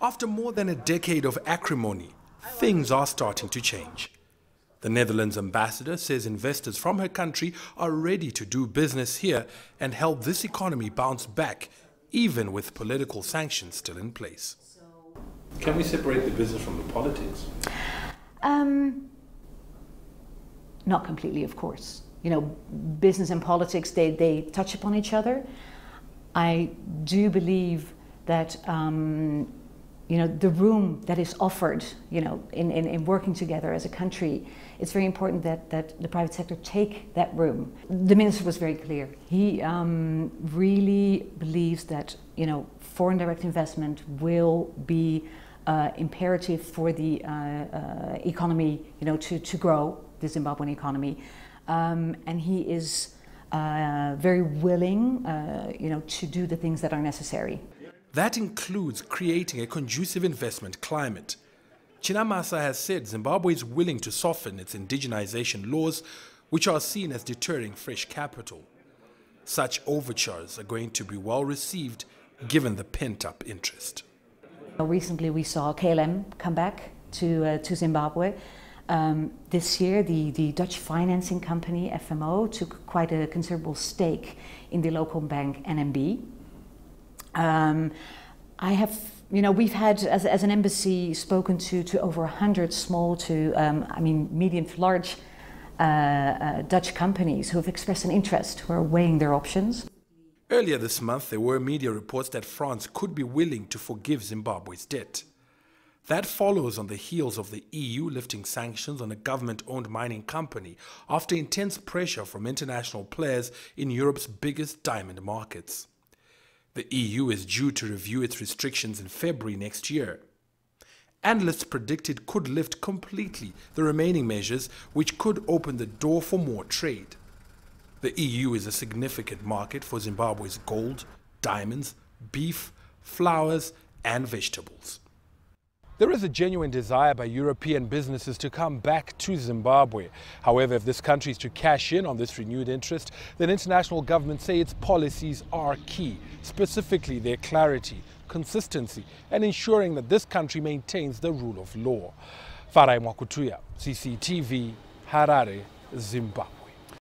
After more than a decade of acrimony, things are starting to change. The Netherlands ambassador says investors from her country are ready to do business here and help this economy bounce back, even with political sanctions still in place. Can we separate the business from the politics? Um, not completely, of course. You know, business and politics, they, they touch upon each other. I do believe that um, you know, the room that is offered, you know, in, in, in, working together as a country, it's very important that, that the private sector take that room. The minister was very clear. He um, really believes that, you know, foreign direct investment will be uh, imperative for the uh, uh, economy, you know, to, to grow, the Zimbabwean economy. Um, and he is uh, very willing, uh, you know, to do the things that are necessary. That includes creating a conducive investment climate. Chinamasa has said Zimbabwe is willing to soften its indigenization laws, which are seen as deterring fresh capital. Such overtures are going to be well received given the pent-up interest. Recently we saw KLM come back to, uh, to Zimbabwe. Um, this year, the, the Dutch financing company FMO took quite a considerable stake in the local bank NMB. Um, I have, you know, we've had, as, as an embassy, spoken to, to over 100 small to, um, I mean, medium to large uh, uh, Dutch companies who have expressed an interest, who are weighing their options. Earlier this month, there were media reports that France could be willing to forgive Zimbabwe's debt. That follows on the heels of the EU lifting sanctions on a government owned mining company after intense pressure from international players in Europe's biggest diamond markets. The EU is due to review its restrictions in February next year. Analysts predict it could lift completely the remaining measures, which could open the door for more trade. The EU is a significant market for Zimbabwe's gold, diamonds, beef, flowers, and vegetables. There is a genuine desire by European businesses to come back to Zimbabwe. However, if this country is to cash in on this renewed interest, then international governments say its policies are key, specifically their clarity, consistency, and ensuring that this country maintains the rule of law. Farai Mwakutuya, CCTV, Harare, Zimbabwe.